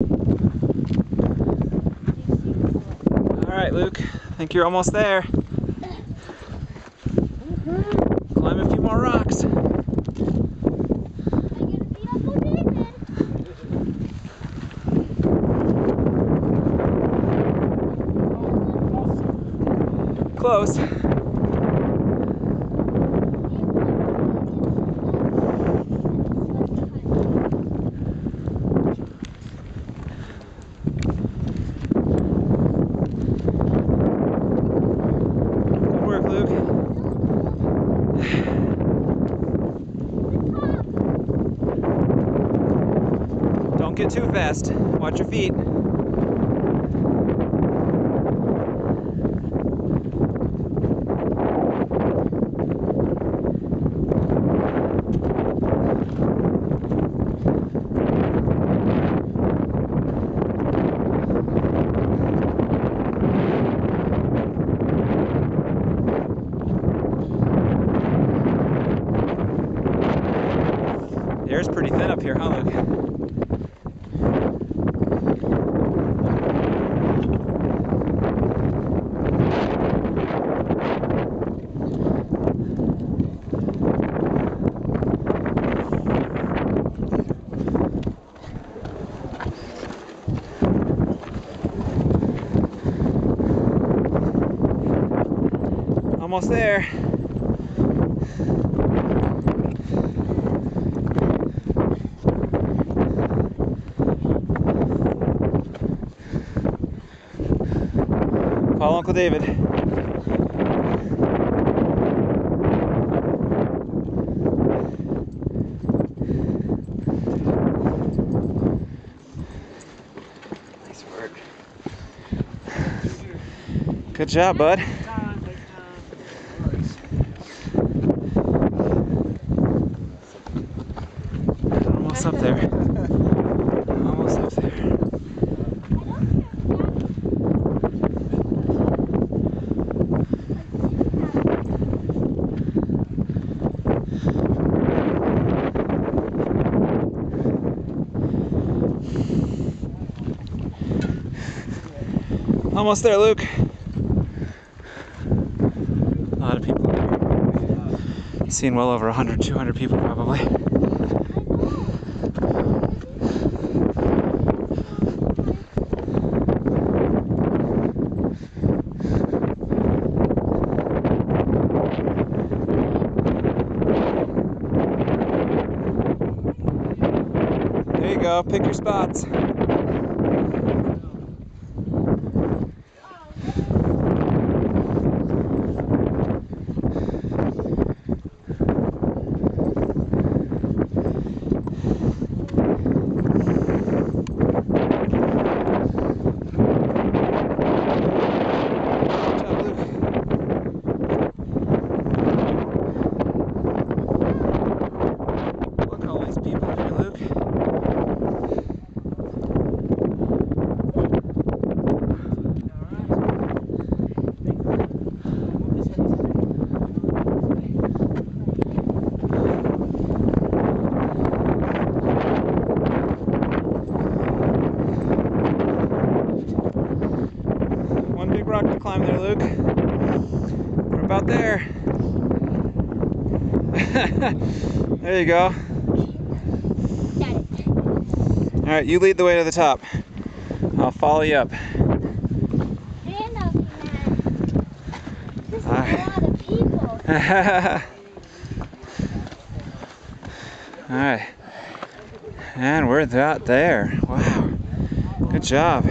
All right, Luke. I think you're almost there. Climb a few more rocks. Close. Good work, Luke. Don't get too fast. Watch your feet. Air's pretty thin up here, huh, Luke? Almost there. Follow Uncle David. Nice work. Good job, bud. Almost up there. Almost up there. Almost there, Luke. A lot of people here. Seen well over 100, 200 people probably. Go, pick your spots. Good job, Luke. Look at all these people here, Luke. One big rock to climb there, Luke. We're about there. there you go. All right, you lead the way to the top. I'll follow you up. This is a Alright. lot of people. All right. And we're that there. Wow. Good job.